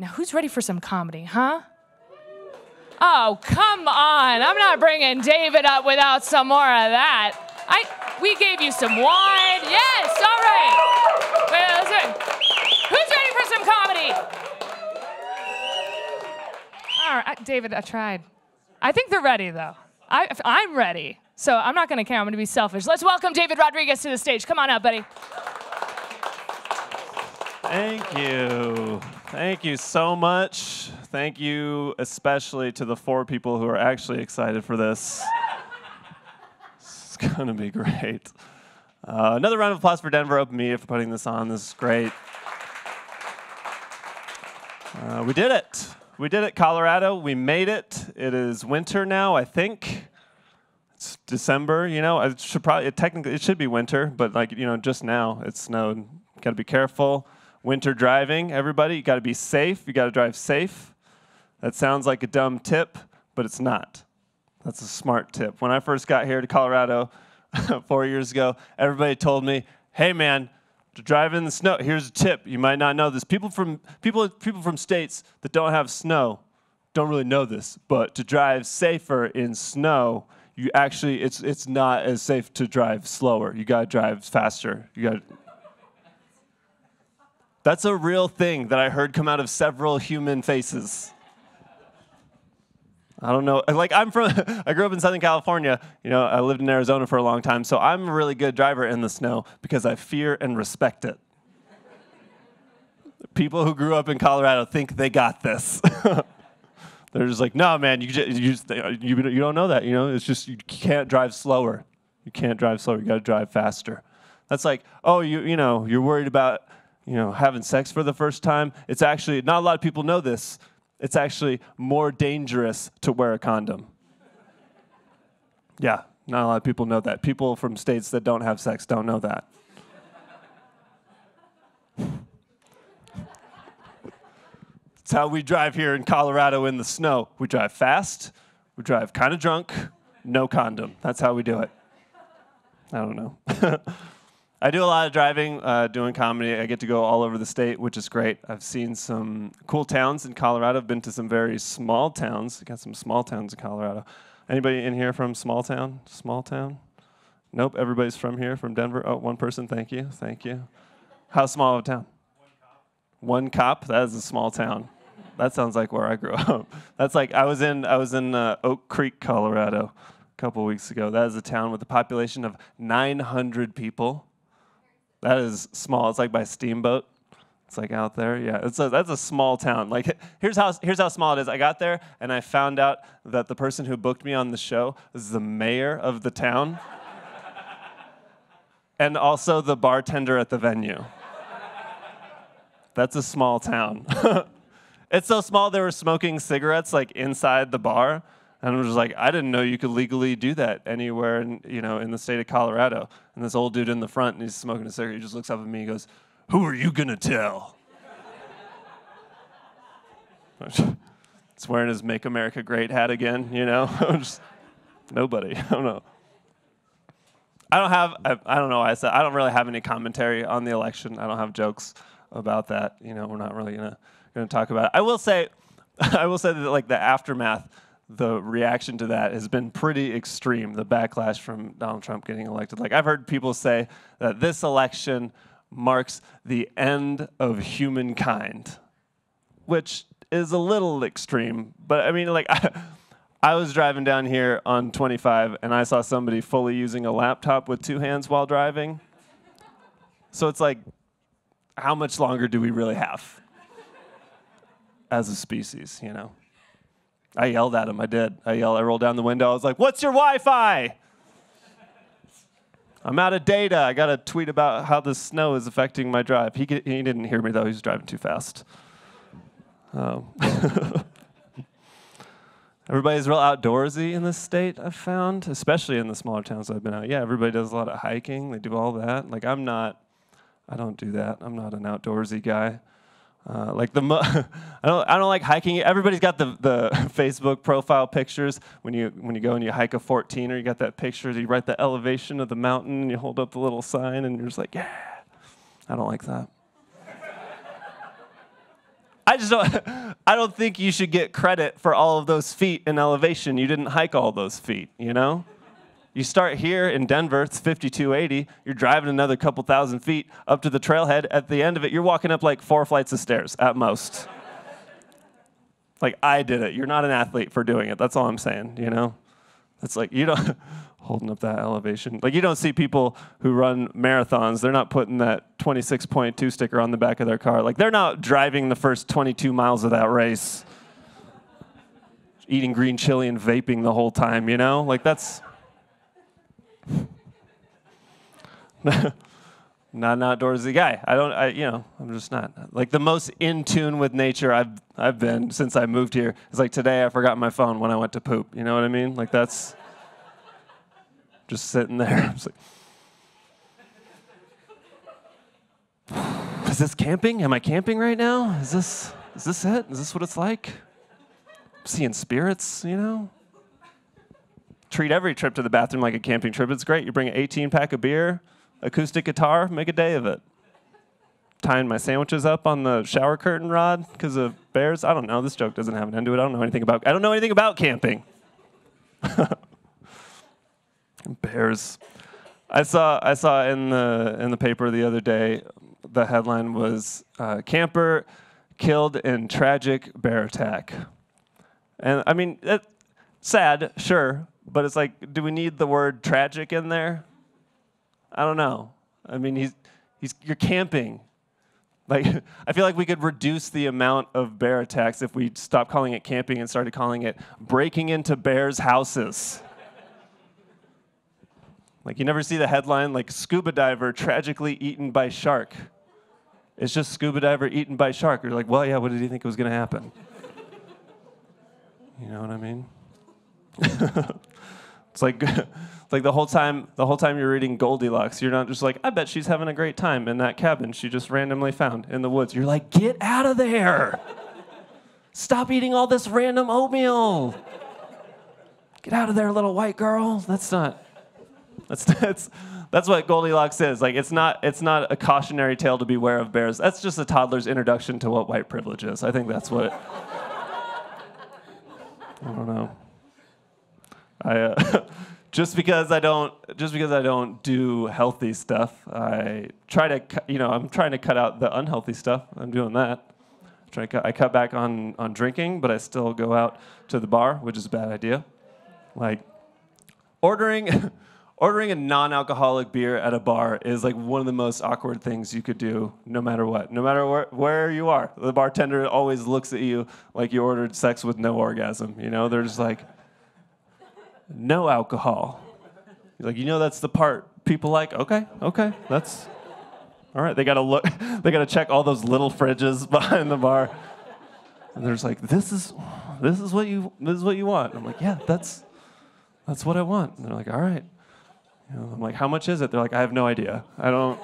Now, who's ready for some comedy, huh? Oh, come on. I'm not bringing David up without some more of that. I we gave you some wine. Yes, all right. Wait, listen. Who's ready for some comedy? All right, David, I tried. I think they're ready though. I, I'm ready. So I'm not going to care. I'm going to be selfish. Let's welcome David Rodriguez to the stage. Come on up, buddy. Thank you. Thank you so much. Thank you especially to the four people who are actually excited for this. it's going to be great. Uh, another round of applause for Denver Open Media for putting this on. This is great. Uh, we did it. We did it, Colorado. We made it. It is winter now, I think. It's December, you know. It should probably it technically it should be winter, but like you know, just now it snowed. Got to be careful. Winter driving, everybody. You got to be safe. You got to drive safe. That sounds like a dumb tip, but it's not. That's a smart tip. When I first got here to Colorado four years ago, everybody told me, "Hey, man." To drive in the snow, here's a tip. You might not know this. People from people people from states that don't have snow don't really know this, but to drive safer in snow, you actually it's it's not as safe to drive slower. You got to drive faster. You got That's a real thing that I heard come out of several human faces. I don't know. Like I'm from I grew up in Southern California. You know, I lived in Arizona for a long time, so I'm a really good driver in the snow because I fear and respect it. People who grew up in Colorado think they got this. They're just like, no, man, you just, you, just, you, you don't know that. You know, it's just you can't drive slower. You can't drive slower. You got to drive faster. That's like, oh, you you know, you're worried about you know having sex for the first time. It's actually not a lot of people know this. It's actually more dangerous to wear a condom. Yeah, not a lot of people know that. People from states that don't have sex don't know that. It's how we drive here in Colorado in the snow. We drive fast, we drive kind of drunk, no condom. That's how we do it. I don't know. I do a lot of driving, uh, doing comedy. I get to go all over the state, which is great. I've seen some cool towns in Colorado. I've been to some very small towns. I got some small towns in Colorado. Anybody in here from small town? Small town? Nope. Everybody's from here, from Denver. Oh, one person. Thank you. Thank you. How small of a town? One cop. One cop. That is a small town. That sounds like where I grew up. That's like I was in I was in uh, Oak Creek, Colorado, a couple weeks ago. That is a town with a population of 900 people. That is small. It's like by steamboat. It's like out there. Yeah, it's a, that's a small town. Like here's how here's how small it is. I got there and I found out that the person who booked me on the show is the mayor of the town. and also the bartender at the venue. That's a small town. it's so small they were smoking cigarettes like inside the bar. And I was like, I didn't know you could legally do that anywhere in, you know, in the state of Colorado. And this old dude in the front, and he's smoking a cigarette, he just looks up at me and goes, Who are you gonna tell? He's wearing his Make America Great hat again, you know? just, nobody. I don't know. I don't have, I, I don't know I said, I don't really have any commentary on the election. I don't have jokes about that. You know, we're not really gonna, gonna talk about it. I will say, I will say that like the aftermath the reaction to that has been pretty extreme, the backlash from Donald Trump getting elected. Like, I've heard people say that this election marks the end of humankind, which is a little extreme. But I mean, like, I, I was driving down here on 25 and I saw somebody fully using a laptop with two hands while driving. So it's like, how much longer do we really have as a species, you know? I yelled at him. I did. I yelled. I rolled down the window. I was like, "What's your Wi-Fi?" I'm out of data. I got a tweet about how the snow is affecting my drive. He, he didn't hear me though. He was driving too fast. Um. Everybody's real outdoorsy in this state, I've found, especially in the smaller towns I've been out. Yeah, everybody does a lot of hiking. They do all that. Like, I'm not, I don't do that. I'm not an outdoorsy guy. Uh, like the, I don't, I don't like hiking. Everybody's got the, the Facebook profile pictures when you when you go and you hike a 14 or you got that picture. You write the elevation of the mountain and you hold up the little sign and you're just like, yeah. I don't like that. I just don't. I don't think you should get credit for all of those feet in elevation. You didn't hike all those feet. You know. You start here in Denver, it's 5280. You're driving another couple thousand feet up to the trailhead. At the end of it, you're walking up like four flights of stairs at most. like I did it. You're not an athlete for doing it. That's all I'm saying. You know. It's like you don't holding up that elevation. Like you don't see people who run marathons. They're not putting that 26.2 sticker on the back of their car. Like they're not driving the first 22 miles of that race. Eating green chili and vaping the whole time, you know? Like that's not an outdoorsy guy. I don't. I you know. I'm just not like the most in tune with nature I've I've been since I moved here. It's like today I forgot my phone when I went to poop. You know what I mean? Like that's just sitting there. Like, is this camping? Am I camping right now? Is this is this it? Is this what it's like? seeing spirits, you know? Treat every trip to the bathroom like a camping trip. It's great. You bring an 18 pack of beer, acoustic guitar, make a day of it. Tying my sandwiches up on the shower curtain rod because of bears. I don't know. This joke doesn't have an end to it. I don't know anything about. I don't know anything about camping. bears. I saw. I saw in the in the paper the other day. The headline was uh, "Camper Killed in Tragic Bear Attack," and I mean, it, sad, sure, but it's like, do we need the word tragic in there? I don't know. I mean, he's, he's, you're camping. Like, I feel like we could reduce the amount of bear attacks if we stopped calling it camping and started calling it breaking into bears' houses. like, you never see the headline, like, scuba diver tragically eaten by shark. It's just scuba diver eaten by shark. You're like, well, yeah, what did he think was going to happen? you know what I mean? It's like, like the whole time, the whole time you're reading Goldilocks, you're not just like, I bet she's having a great time in that cabin she just randomly found in the woods. You're like, get out of there! Stop eating all this random oatmeal. Get out of there, little white girl. That's not. That's that's that's what Goldilocks is. Like it's not it's not a cautionary tale to beware of bears. That's just a toddler's introduction to what white privilege is. I think that's what. I don't know. I uh, just because I don't just because I don't do healthy stuff, I try to you know I'm trying to cut out the unhealthy stuff. I'm doing that. I try cut, I cut back on on drinking, but I still go out to the bar, which is a bad idea. Like ordering ordering a non-alcoholic beer at a bar is like one of the most awkward things you could do no matter what no matter where, where you are the bartender always looks at you like you ordered sex with no orgasm you know they're just like no alcohol. He's like, you know, that's the part people like. Okay, okay, that's all right. They gotta look. They gotta check all those little fridges behind the bar. And they're just like, this is, this is what you, this is what you want. I'm like, yeah, that's, that's what I want. And they're like, all right. You know, I'm like, how much is it? They're like, I have no idea. I don't.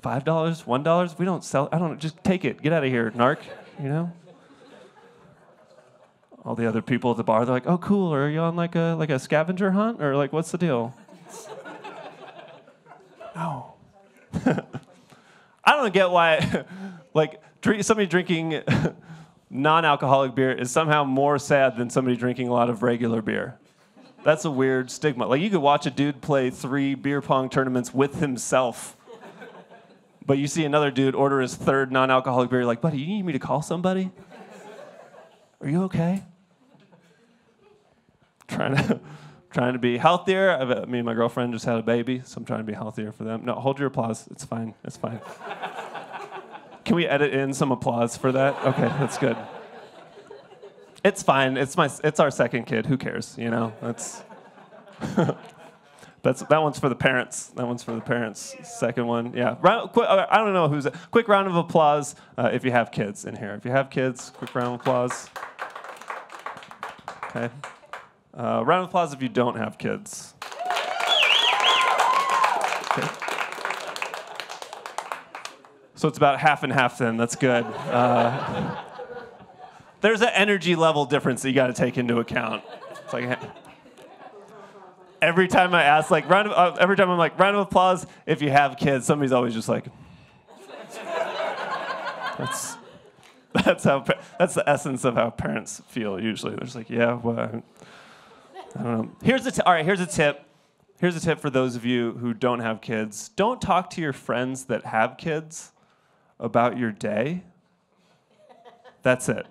Five dollars, one dollars. We don't sell. I don't. Just take it. Get out of here, narc. You know all the other people at the bar, they're like, "Oh, cool. Are you on like a like a scavenger hunt, or like what's the deal?" no. I don't get why, like, drink, somebody drinking non-alcoholic beer is somehow more sad than somebody drinking a lot of regular beer. That's a weird stigma. Like, you could watch a dude play three beer pong tournaments with himself. But you see another dude order his third non-alcoholic beer, you're like, buddy, you need me to call somebody? Are you okay? Trying to trying to be healthier. I've, me and my girlfriend just had a baby, so I'm trying to be healthier for them. No, hold your applause. It's fine. It's fine. Can we edit in some applause for that? Okay, that's good. It's fine. It's my. It's our second kid. Who cares? You know. That's. That's that one's for the parents. That one's for the parents. Second one, yeah. Round, quick, uh, I don't know who's. Quick round of applause uh, if you have kids in here. If you have kids, quick round of applause. Okay. Uh, round of applause if you don't have kids. Okay. So it's about half and half then. That's good. Uh, there's an energy level difference that you got to take into account. It's like every time I ask, like round of, uh, every time I'm like round of applause if you have kids. Somebody's always just like, that's That's how. That's the essence of how parents feel. Usually, they're just like, yeah, well, I don't know. Here's a t- all right. Here's a tip. Here's a tip for those of you who don't have kids. Don't talk to your friends that have kids about your day. That's it.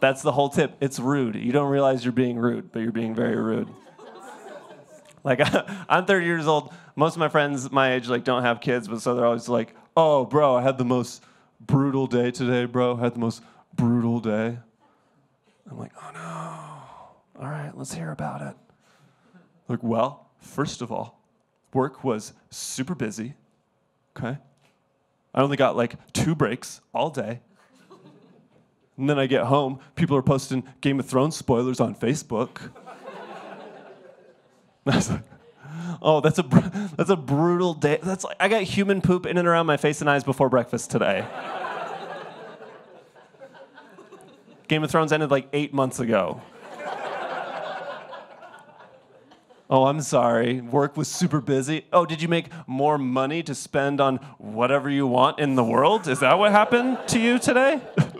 That's the whole tip. It's rude. You don't realize you're being rude, but you're being very rude. Like I'm 30 years old. Most of my friends my age like don't have kids, but so they're always like, "Oh, bro, I had the most brutal day today, bro. I had the most brutal day." I'm like, "Oh no. All right, let's hear about it." Like, well, first of all, work was super busy. Okay? I only got like two breaks all day. And then I get home, people are posting Game of Thrones spoilers on Facebook. I was like, oh, that's a that's a brutal day. That's like I got human poop in and around my face and eyes before breakfast today. Game of Thrones ended like eight months ago. Oh, I'm sorry. Work was super busy. Oh, did you make more money to spend on whatever you want in the world? Is that what happened to you today? then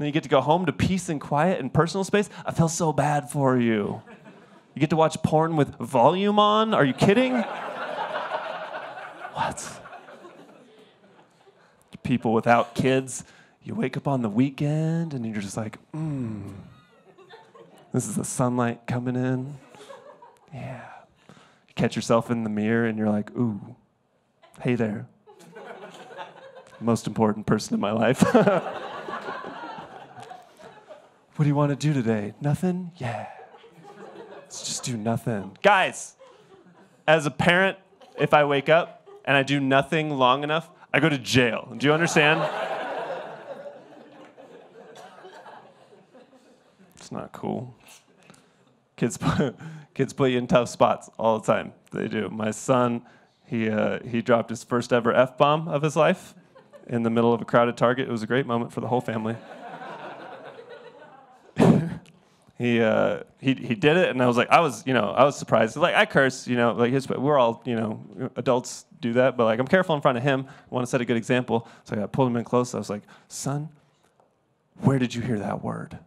you get to go home to peace and quiet and personal space. I feel so bad for you. You get to watch porn with volume on? Are you kidding? what? People without kids, you wake up on the weekend and you're just like, mmm. This is the sunlight coming in. Yeah. You catch yourself in the mirror and you're like, ooh, hey there. Most important person in my life. what do you want to do today? Nothing? Yeah. Let's just do nothing. Guys, as a parent, if I wake up and I do nothing long enough, I go to jail. Do you understand? It's not cool. Kids put, kids put you in tough spots all the time. They do. My son, he, uh, he dropped his first ever F bomb of his life in the middle of a crowded Target. It was a great moment for the whole family. he, uh, he, he did it, and I was like, I was, you know, I was surprised. Like, I curse, you know, like, we're all, you know, adults do that, but like, I'm careful in front of him. I want to set a good example. So I pulled him in close. I was like, son, where did you hear that word?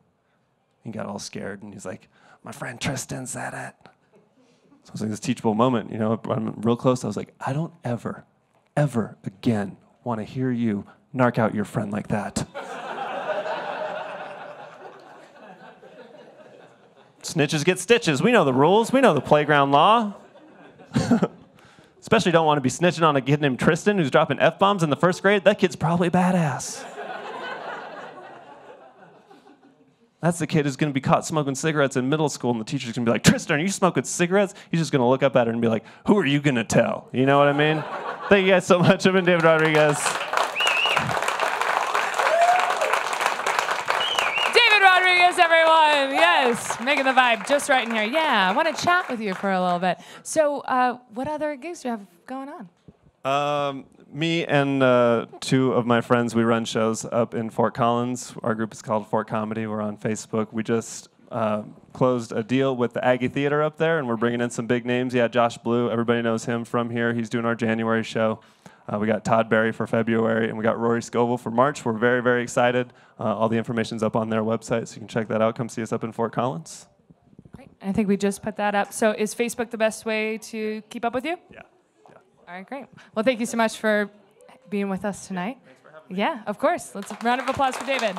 He got all scared, and he's like, my friend Tristan said it. So it was like this teachable moment, you know, I'm real close. I was like, I don't ever, ever again want to hear you narc out your friend like that. Snitches get stitches. We know the rules. We know the playground law. Especially don't want to be snitching on a kid named Tristan who's dropping F bombs in the first grade. That kid's probably badass. That's the kid who's going to be caught smoking cigarettes in middle school, and the teacher's going to be like, Tristan, are you smoking cigarettes? He's just going to look up at her and be like, Who are you going to tell? You know what I mean? Thank you guys so much. I've been David Rodriguez. David Rodriguez, everyone. Yes, making the vibe just right in here. Yeah, I want to chat with you for a little bit. So, uh, what other gigs do you have going on? Um, me and uh, two of my friends, we run shows up in Fort Collins. Our group is called Fort Comedy. We're on Facebook. We just uh, closed a deal with the Aggie Theater up there, and we're bringing in some big names. Yeah, Josh Blue, everybody knows him from here. He's doing our January show. Uh, we got Todd Barry for February, and we got Rory Scovel for March. We're very, very excited. Uh, all the information's up on their website, so you can check that out. Come see us up in Fort Collins. Great. I think we just put that up. So, is Facebook the best way to keep up with you? Yeah. All right, great. Well, thank you so much for being with us tonight. Yeah, of course. Let's round of applause for David.